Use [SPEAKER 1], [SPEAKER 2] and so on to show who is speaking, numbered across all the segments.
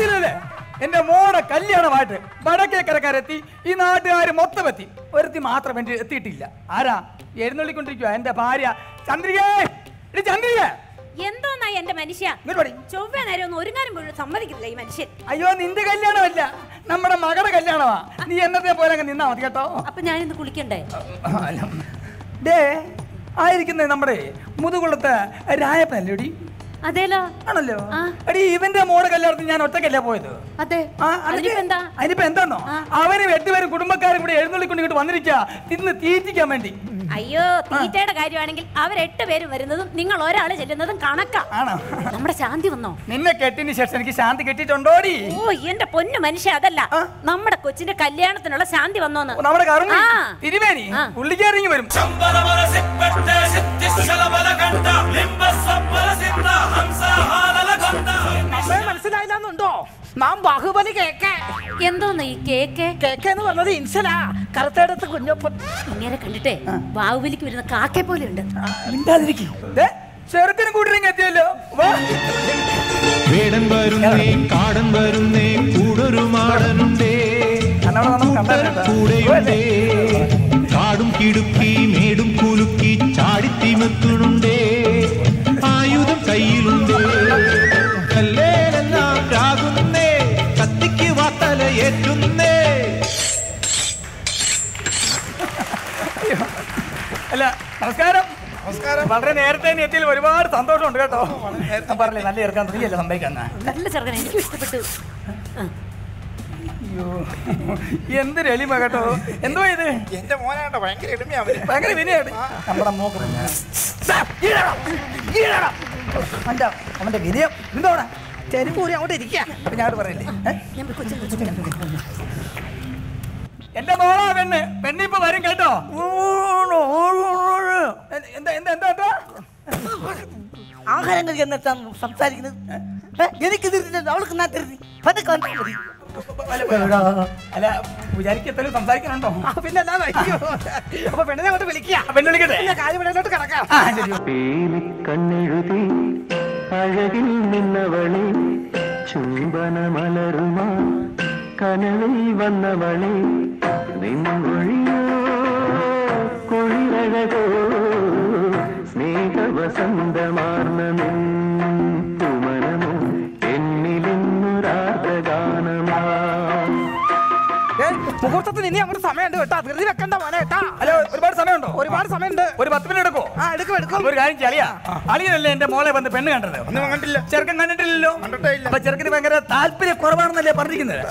[SPEAKER 1] അറിയത്തില്ലല്ലേ എന്റെ മോടെ കല്യാണമായിട്ട് വടക്കേക്കരക്കാരെത്തി ഈ നാട്ടുകാർ മൊത്തം എത്തി ഒരുത്തി മാത്രം എന്റെ എത്തിയിട്ടില്ല. ആരാ? എഴുന്നള്ളിക്കൊണ്ടിരിക്കുക എന്റെ ഭാര്യ. ചന്ദ്രികേ! ചന്ദ്രിക!
[SPEAKER 2] എന്തോന്നായി എന്റെ മനുഷ്യ. ചൊവ്വ നേരം ഒന്ന് ഒരുങ്ങാനും പോലും സമ്മതിക്കില്ല ഈ മനുഷ്യൻ.
[SPEAKER 1] അയ്യോ നിന്റെ കല്യാണമല്ല. നമ്മുടെ മകളുടെ കല്യാണമാ. നീ എന്നത്തെ പോലെ അങ്ങ് നിന്നാ മതി കേട്ടോ.
[SPEAKER 2] അപ്പൊ ഞാനിന്ന് കുളിക്കണ്ടേ?
[SPEAKER 1] ഡേ ആയിരിക്കുന്നത് നമ്മുടെ മുതുകുളത്തെ രായപ്പനല്ലേടി? ആണല്ലോ. എടി ഇവന്റെ മോടെ കല്യാണത്തിന് ഞാൻ ഒറ്റക്കല്ല പോയത്?
[SPEAKER 2] അതിനിപ്പോ
[SPEAKER 1] എട്ടുപേരും കുടുംബക്കാരും കൂടി എഴുന്നള്ളിക്കൊണ്ട് ഇങ്ങോട്ട് തീറ്റിക്കാൻ വേണ്ടി.
[SPEAKER 2] അയ്യോ തീറ്റയുടെ കാര്യമാണെങ്കിൽ അവരെട്ട് പേരും വരുന്നതും നിങ്ങൾ ഒരാൾ ചെല്ലുന്നതും കണക്കാ. നമ്മുടെ ശാന്തി വന്നോ?
[SPEAKER 1] നിന്നെ കെട്ടിന് ശേഷം എനിക്ക് ശാന്തി കിട്ടിയിട്ടുണ്ടോടി?
[SPEAKER 2] ഓ എന്റെ പൊന്നു മനുഷ്യ അതല്ല. നമ്മുടെ കൊച്ചിന്റെ കല്യാണത്തിനുള്ള ശാന്തി വന്നോന്ന്.
[SPEAKER 1] നമ്മുടെ. തിരുവേനി പുള്ളിക്കാരിങ്ങി വരും.
[SPEAKER 2] എന്തോന്ന് ഈ കേക്ക്?
[SPEAKER 3] കേക്ക് എന്ന് പറഞ്ഞത് ഇൻസലാ. കറുത്തടത്ത് കുഞ്ഞപ്പൻ.
[SPEAKER 2] ഇങ്ങനെ കണ്ടിട്ടേ ബാഹുബലിക്ക് വരുന്ന കാക്കെ പോലെ ഉണ്ട്
[SPEAKER 1] മിണ്ടാതിരിക്കും. ചെറുക്കനും എത്തിയല്ലോ.
[SPEAKER 4] വേടൻ വരുന്നേ കാടൻ വരുന്നേ കൂടൊരു മാടനുണ്ടേ. കൂടെയുണ്ടേ. കാടും കിടുക്കി മേടും കുലുക്കി ചാടിത്തിമത്തുണുണ്ടേ
[SPEAKER 1] വളരെ നേരത്തെ തന്നെ എത്തിയതിൽ ഒരുപാട് സന്തോഷമുണ്ട് കേട്ടോ. നേരത്തെ. പറഞ്ഞില്ലേ നല്ല ഇറക്കാൻ നീയല്ലേ സംഭവിക്കുന്ന
[SPEAKER 2] നല്ല ചെറുക്കൻ എനിക്ക് ഇഷ്ടപ്പെട്ടു. എന്ത്
[SPEAKER 1] അയ്യോ എന്തൊരു എളിമ കേട്ടോ. എന്തോ ഇത്?
[SPEAKER 5] എന്റെ മോനാട്ടോ ഭയങ്കര എളിമയാ
[SPEAKER 1] ഭയങ്കര വിനയാണ്. നമ്മുടെ മോക്ക് അവന്റെ അവന്റെ വിനയം എന്തോടാ
[SPEAKER 3] ചെരുപ്പൂരി അങ്ങോട്ട് ഇരിക്കുക
[SPEAKER 1] ഞാനോട് ഞാൻ പറയില്ലേ? എന്റെ മോളാ പെണ്ണ്. പെണ്ണിപ്പോ വരും കേട്ടോ. എന്താ എന്താ എന്താ എന്താ?
[SPEAKER 3] ആഹാരം കഴിക്കാൻ സംസാരിക്കുന്നത്. എനിക്ക് അവൾക്ക് ഞാൻ പതുക്കെ മതി.
[SPEAKER 1] അല്ല സംസാരിക്കാനുണ്ടോ?
[SPEAKER 3] പിന്നെ അല്ലാതെ അയ്യോ. അപ്പൊ പെണ്ണിനെ അങ്ങോട്ട് വിളിക്കുക
[SPEAKER 1] പെണ്ണ് വിളിക്കട്ടെ?
[SPEAKER 3] പിന്നെ കാര്യം പെണ്ണിലോട്ട് കിടക്കാം.
[SPEAKER 1] ആ ശരി.
[SPEAKER 6] കണ്ണെഴുതി അഴകിൽ നിന്നവളെ ചുംബന മലരുമാ കനവിൽ വന്നവളെ നിൻമൊഴിയോ
[SPEAKER 3] സമയമുണ്ട്
[SPEAKER 1] ഒരു പത്ത് മിനിറ്റ് എടുക്കോ.
[SPEAKER 3] ആ എടുക്കും എടുക്കും.
[SPEAKER 1] ഒരു കാര്യം ചെയ്യാ. അളിയനല്ലേ എന്റെ മോളെ വന്ന് പെണ്ണ് കണ്ടത്?
[SPEAKER 5] ഒന്നും കണ്ടില്ല.
[SPEAKER 1] ചെറുക്കൻ കണ്ടിട്ടില്ലല്ലോ. അപ്പൊ ചെറുക്കന് ഭയങ്കര താല്പര്യ കുറവാണെന്നല്ലേ പറഞ്ഞിരിക്കുന്നത്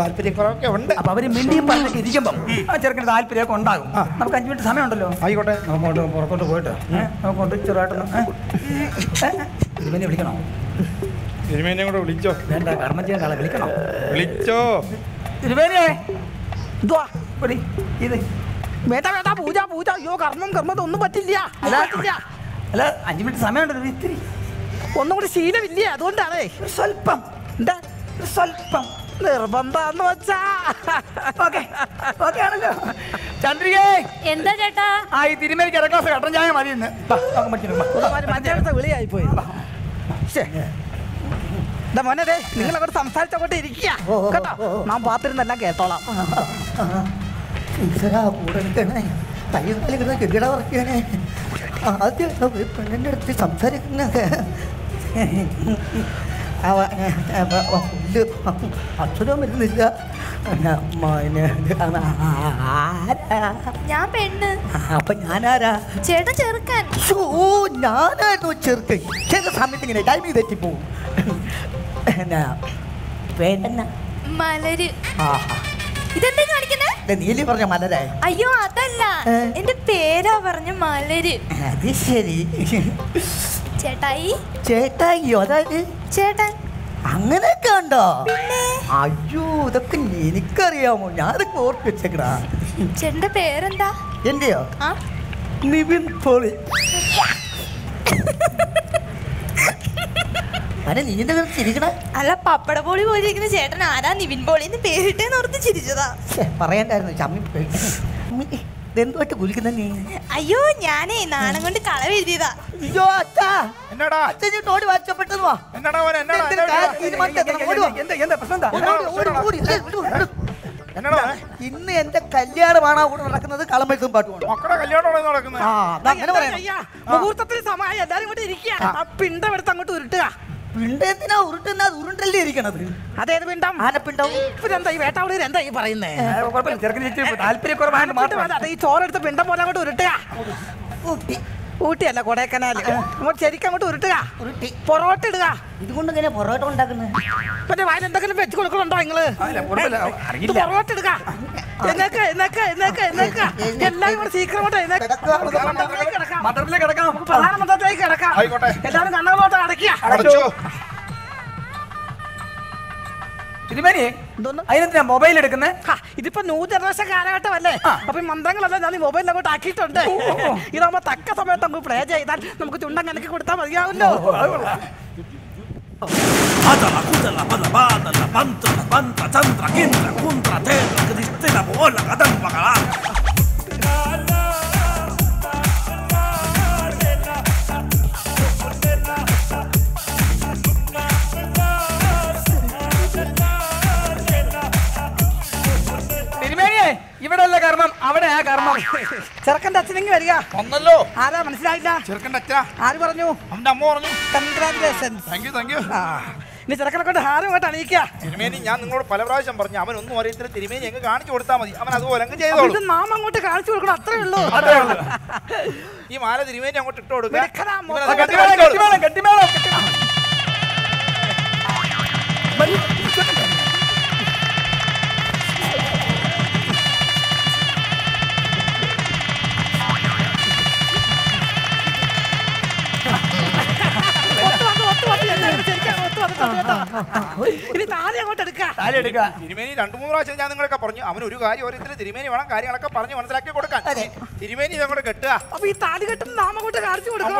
[SPEAKER 5] താല്പര്യക്കുറവൊക്കെ ഉണ്ട്.
[SPEAKER 1] അപ്പൊ അവർ മിണ്ടിയും പറഞ്ഞൊക്കെ ഇരിക്കുമ്പം ആ ചെറുക്കന് താല്പര്യമൊക്കെ ഉണ്ടാകും. നമുക്ക് അഞ്ചു മിനിറ്റ് സമയമുണ്ടല്ലോ.
[SPEAKER 5] ആയിക്കോട്ടെ. നമുക്കോട്ട് പുറത്തോട്ട് പോയിട്ട്.
[SPEAKER 1] നമുക്കോട്ട് ചെറുതായിട്ടൊന്ന്? ഏ? വിളിക്കണോ?
[SPEAKER 5] തിരുമേനെ കൂടെ വിളിച്ചോ.
[SPEAKER 1] വേണ്ട കർമ്മം ചെയ്യാൻ ആളെ വിളിക്കണോ?
[SPEAKER 5] വിളിച്ചോ.
[SPEAKER 1] തിരുമേനിയേ
[SPEAKER 3] എന്തുവാ
[SPEAKER 1] വിളി ഇത്.
[SPEAKER 3] വേണ്ട വേട്ട പൂജ പൂജ. അയ്യോ കർമ്മം കർമ്മം ഒന്നും പറ്റില്ല.
[SPEAKER 1] അല്ല
[SPEAKER 3] പറ്റില്ല
[SPEAKER 1] അല്ല അഞ്ചു മിനിറ്റ് സമയമുണ്ടല്ലോ ഇത്തിരി.
[SPEAKER 3] ഒന്നും കൂടി ശീലമില്ല? അതുകൊണ്ടാണേ.
[SPEAKER 1] സ്വല്പം.
[SPEAKER 3] എന്താ?
[SPEAKER 1] സ്വല്പം.
[SPEAKER 3] നിർബന്ധാന്ന് വെച്ചാ.
[SPEAKER 1] ഓക്കെ ഓക്കെ ആണല്ലോ. ചന്ദ്രികേ.
[SPEAKER 2] എന്താ ചേട്ടാ?
[SPEAKER 1] ആ ഈ തിരുമേനിക്ക് ഇറ ഗ്ലാസ് കട്ടൻ ചായ മതി ഇന്ന്.
[SPEAKER 3] മറ്റേടത്തെ വിളിയായി പോയി എന്താ മോനെ നിങ്ങൾ അവിടെ സംസാരിച്ചങ്ങോട്ട് ഇരിക്കുക. കേട്ടോ? നാം പാത്തിരുന്നെല്ലാം കേട്ടോളാം.
[SPEAKER 7] ഈശ്വരാ, കൂടെ നിൽക്കണേ തയ്യം കളിക്കുന്ന കിട പറക്കണേ ആദ്യം പെണ്ണിന്റെ അടുത്ത് സംസാരിക്കുന്നൊക്കെ അക്ഷരം വരുന്നില്ല?
[SPEAKER 8] ഞാൻ പെണ്ണ്.
[SPEAKER 7] അപ്പൊ ഞാനാരാ?
[SPEAKER 8] ചേട്ടൻ ചെറുക്കാൻ.
[SPEAKER 7] ഓ ഞാനായിരുന്നു ചെറുക്കൻ. ചില സമയത്ത് ഇങ്ങനെ ടൈം തെറ്റിപ്പോവും എന്നാ പേരെന്നാ
[SPEAKER 8] മലര്. ഇതെന്താ കാണിക്കുന്നത്
[SPEAKER 7] നീലി പറഞ്ഞ മലരെ.
[SPEAKER 8] അയ്യോ അതല്ല. എന്റെ പേരാ പറഞ്ഞ മലര്.
[SPEAKER 7] അത് ശരി.
[SPEAKER 8] ചേട്ടായി.
[SPEAKER 7] ചേട്ടായിയോ അതായത്
[SPEAKER 8] ചേട്ടൻ.
[SPEAKER 7] അങ്ങനെയൊക്കെ ഉണ്ടോ? അയ്യോ ഇതൊക്കെ എനിക്കറിയാമോ? ഞാനൊക്കെ ഓർത്ത് വെച്ചേക്കടാ
[SPEAKER 8] ചേട്ടന്റെ പേരെന്താ?
[SPEAKER 7] എന്റെയോ? നിവിൻ പോളി അനെ നീ എന്താ ചിരിക്കണ
[SPEAKER 8] അല്ല പപ്പട പോളി പോയിരിക്കുന്ന ചേട്ടൻ ആരാ? നിവിൻ പോളി എന്ന് പേരിട്ടേന്ന് ഓർത്ത് ചിരിച്ചതാ.
[SPEAKER 7] പറയണ്ടായിരുന്നു ചമ്മി. ഇതെന്തുമായിട്ട് കുലിക്കുന്ന നീ?
[SPEAKER 8] അയ്യോ ഞാനേ നാണം കൊണ്ട് കളവ് എഴുതിയതാ.
[SPEAKER 7] അയ്യോ അച്ഛാ.
[SPEAKER 5] എന്നാടാ?
[SPEAKER 7] അച്ഛൻ ഓടി വാച്ചപ്പെട്ടത് വാ.
[SPEAKER 5] എന്നാടാ മോനെ എന്നാടാ?
[SPEAKER 1] എന്താ എന്താ പ്രശ്നം എന്താ?
[SPEAKER 7] ഓടി, ഓടി? ഇന്ന് എന്റെ കല്യാണമാണ് അവിടെ നടക്കുന്നത് കളമ്പഴുത്തും പാട്ടുമാണ്
[SPEAKER 5] മക്കളുടെ കല്യാണമാണ് നടക്കുന്നത്.
[SPEAKER 3] മുഹൂർത്തത്തിന് സമയം എല്ലാരും കൂടെ ഇരിക്കുക പിണ്ടം എടുത്ത് അങ്ങോട്ട് ഉരുട്ടുക.
[SPEAKER 7] പിണ്ടെന്തിനാ ഉരുട്ടുന്ന അത് ഉരുണ്ടല്ലേ ഇരിക്കണത്?
[SPEAKER 3] അതേത് പിണ്ടം?
[SPEAKER 7] ആനപ്പിണ്ടം
[SPEAKER 3] ഇവരെന്താ ഈ വേട്ടാവളിയിൽ എന്താ ഈ പറയുന്നേ?
[SPEAKER 1] താല്പര്യക്കുറവായിട്ട്
[SPEAKER 3] ഈ ചോറെടുത്ത് പിണ്ടം പോലെ അങ്ങോട്ട് ഉരുട്ടുക.
[SPEAKER 7] ഊട്ടി.
[SPEAKER 3] ഊട്ടിയല്ല കൊടൈക്കനാല്. അങ്ങോട്ട് ശരിക്കും അങ്ങോട്ട് ഉരുട്ടുക.
[SPEAKER 7] ഉരുട്ടി.
[SPEAKER 3] പൊറോട്ട ഇടുക.
[SPEAKER 7] ഇതുകൊണ്ട് ഇങ്ങനെ പൊറോട്ട ഉണ്ടാക്കുന്നത്
[SPEAKER 3] മറ്റേ വായിൽ എന്തെങ്കിലും വെച്ച് കൊടുക്കണുണ്ടോ
[SPEAKER 1] നിങ്ങൾ.
[SPEAKER 3] പൊറോട്ട ഇടുക. എന്നേക്ക് എന്നേക്ക് എന്നേക്ക് എന്നേക്ക്. എല്ലാവരും കൂടെ
[SPEAKER 1] സീക്രമായിട്ട്
[SPEAKER 3] പ്രധാനമന്ത്രിയിലേക്ക് കിടക്കാം.
[SPEAKER 5] ആയിക്കോട്ടെ.
[SPEAKER 3] എല്ലാവരും കണ്ണുകളോട്ട് അടയ്ക്കുക.
[SPEAKER 5] അടച്ചോ.
[SPEAKER 1] തിരുമേനി അതിനെന്തിനാ മൊബൈൽ എടുക്കുന്നത്
[SPEAKER 3] ഹാ, ഇതിപ്പോ ന്യൂ ജനറേഷൻ കാലഘട്ടമല്ലേ? അപ്പൊ ഈ മന്ത്രങ്ങളെല്ലാം ഞാൻ ഈ മൊബൈലിൽ അങ്ങോട്ട് ആക്കിയിട്ടുണ്ട്. ഇതാകുമ്പോ തക്ക സമയത്ത് നമുക്ക് പ്ലേ ചെയ്താൽ നമുക്ക് ചുണ്ടൻ കലക്കി കൊടുത്താൽ മതിയാവുമല്ലോ
[SPEAKER 9] Adala, kudala, bala, badala, mantra, mantra, tantra, bola, gadam, bagala.
[SPEAKER 1] ആ കർമ്മം.
[SPEAKER 3] ചെറുക്കന്റെ അച്ഛനെങ്കിൽ വരിക.
[SPEAKER 5] വന്നല്ലോ.
[SPEAKER 3] ആരാ? മനസ്സിലായില്ല.
[SPEAKER 5] ചെറുക്കന്റെ അച്ഛാ
[SPEAKER 3] ആര് പറഞ്ഞു?
[SPEAKER 5] അവന്റെ അമ്മ പറഞ്ഞു.
[SPEAKER 3] Congratulations
[SPEAKER 5] thank you thank you
[SPEAKER 3] ഇനി ചെറുക്കനെ കൊണ്ട് ഹാരം കൊണ്ട് അണിയിക്കുക.
[SPEAKER 5] തിരുമേനി ഞാൻ നിങ്ങളോട് പല പ്രാവശ്യം പറഞ്ഞു അവൻ ഒന്നും അറിയത്തില്ല. തിരുമേനി എങ്ങ് കാണിച്ചു കൊടുത്താൽ മതി. അവൻ അതുപോലെ അങ്ങ് ചെയ്തോളൂ.
[SPEAKER 3] നാം അങ്ങോട്ട് കാണിച്ചു കൊടുക്കണം അത്രേ ഉള്ളൂ.
[SPEAKER 5] ഈ മാല തിരുമേനി അങ്ങോട്ട് ഇട്ട് കൊടുക്കുക തിരുമേനി രണ്ടു മൂന്ന് പ്രാവശ്യം ഞാൻ നിങ്ങളൊക്കെ പറഞ്ഞു. അവൻ ഒരു കാര്യം ഓരോരുത്തരും തിരുമേനി വേണം കാര്യങ്ങളൊക്കെ പറഞ്ഞു മനസ്സിലാക്കി കൊടുക്കാൻ. തിരുമേനി ഇതങ്ങോട്ട് കെട്ടുക.
[SPEAKER 3] അപ്പൊ ഈ താലി കെട്ടും നാം അങ്ങോട്ട് കാണിച്ചു കൊടുക്കണം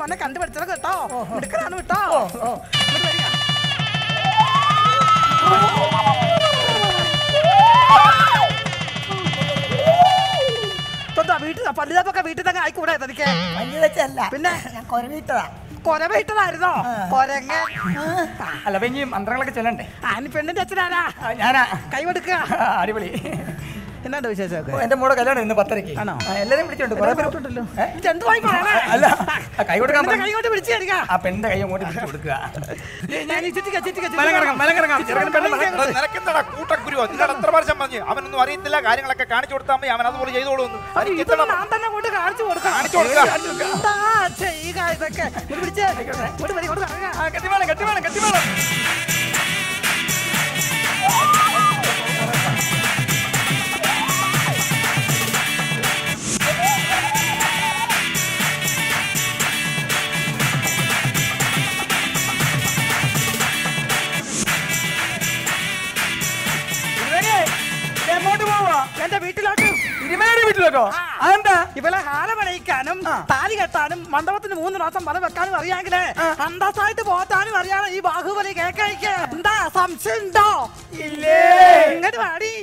[SPEAKER 3] മോനെ കേട്ടോ. എടുക്കലാണ് കേട്ടോ. വീട്ടിൽ പല്ലിതാപ്പൊക്കെ വീട്ടിൽ തന്നെ ആയിക്കൂടെ തനിക്ക്? പിന്നെ?
[SPEAKER 7] ഞാൻ കൊരവിട്ടതാ.
[SPEAKER 3] കൊരവ ഇട്ടതായിരുന്നോ കൊരങ്ങ
[SPEAKER 1] അല്ല അപ്പൊ ഇനി മന്ത്രങ്ങളൊക്കെ ചെല്ലണ്ടേ?
[SPEAKER 3] ആനി പെണ്ണിന്റെ അച്ഛനാരാ?
[SPEAKER 1] ഞാനാ.
[SPEAKER 3] കൈവെടുക്കുക.
[SPEAKER 1] അടിപൊളി.
[SPEAKER 3] എന്നാണ്ട് വിശേഷമൊക്കെ?
[SPEAKER 1] എന്റെ മോടെ കല്യാണം ഇന്ന് പത്തരക്ക്
[SPEAKER 3] ആണോ?
[SPEAKER 1] എല്ലാരും വിളിച്ചോണ്ട് കുറെ പേര്
[SPEAKER 3] ഉണ്ടല്ലോ? എന്തുവായി പറയണേ?
[SPEAKER 1] അല്ല ആ, കൈ കൊടുക്കാൻ
[SPEAKER 3] പെണ്ണിന്റെ കൈ കൊണ്ട് പിടിച്ചു തരിക
[SPEAKER 1] ആ പെണ്ണിന്റെ കൈ അങ്ങോട്ട് പിടിച്ചു കൊടുക്കുക.
[SPEAKER 3] ഞാൻ ഈ ചിറ്റിക്ക ചുറ്റിക്ക
[SPEAKER 1] മലകിറങ്ങാം മലകിറങ്ങാം. ചെറുക്കൻ പെണ്ണ് മല-
[SPEAKER 5] എടാ, നിനക്കെന്താടാ കൂട്ടക്കുരുവോ നിന്നോട് എത്ര പ്രാവശ്യം പറഞ്ഞു? അവനൊന്നും അറിയത്തില്ല കാര്യങ്ങളൊക്കെ കാണിച്ചു കൊടുത്താൽ മതി. അവൻ അതുപോലെ ചെയ്തോളൂ എന്ന്.
[SPEAKER 3] ഇതൊന്നും ഞാൻ തന്നെ കൊണ്ട് കാണിച്ചു കൊടുക്കാം
[SPEAKER 5] കാണിച്ചു കൊടുക്കാം.
[SPEAKER 3] എന്താ ചെയ്യുക ഇതൊക്കെ? ഇങ്ങോട്ട് പിടിച്ചേ ഇങ്ങോട്ട്
[SPEAKER 1] വീട്ടിലേക്കോ അതെന്താ?
[SPEAKER 3] ഇവളെ ഹാരമണയിക്കാനും താലി കെട്ടാനും മണ്ഡപത്തിന് മൂന്ന് മാസം വല വെക്കാനും അറിയാമെങ്കിലേ അന്തസ്സായിട്ട് പോറ്റാനും അറിയാതെ ഈ ബാഹുബലി കേക്കഴിക്ക്. എന്താ സംശയം ഉണ്ടോ?
[SPEAKER 1] ഇല്ലേ.
[SPEAKER 3] ഇങ്ങോട്ട് വാടി.